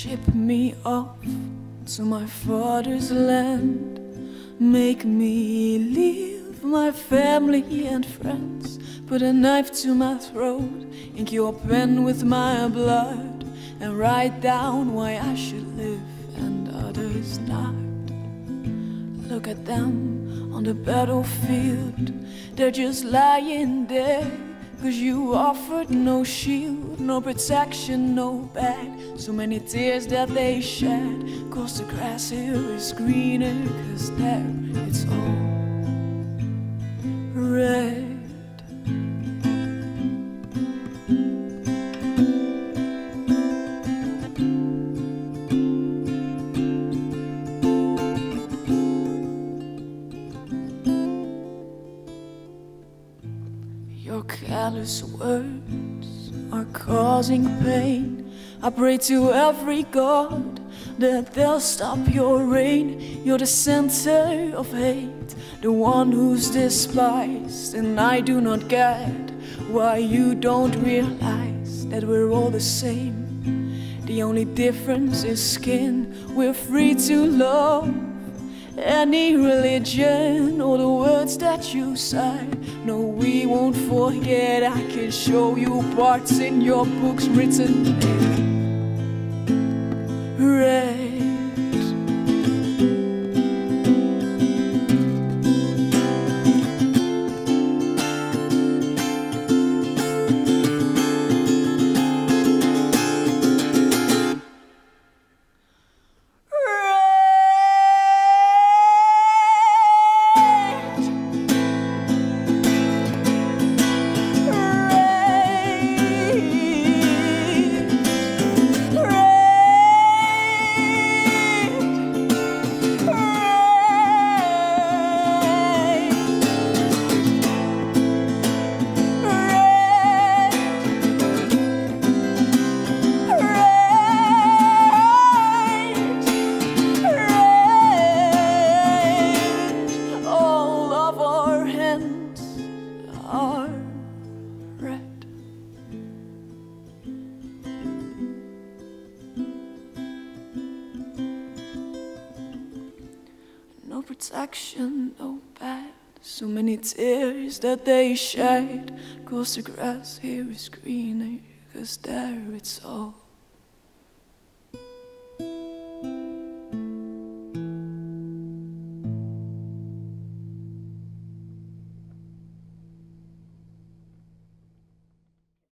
Get me off to my father's land. Make me leave my family and friends. Put a knife to my throat, ink your pen with my blood, and write down why I should live and others not. Look at them on the battlefield, they're just lying there. Cause you offered no shield, no protection, no bag. So many tears that they shed. Cause the grass here is greener, cause there it's all Your callous words are causing pain. I pray to every God that they'll stop your reign. You're the center of hate, the one who's despised. And I do not get why you don't realize that we're all the same. The only difference is skin. We're free to love any religion or the words that you say. No, we won't forget. I can show you parts in your books written in protection, no bed. So many tears that they shed. Cause the grass here is greener. Cause there it's all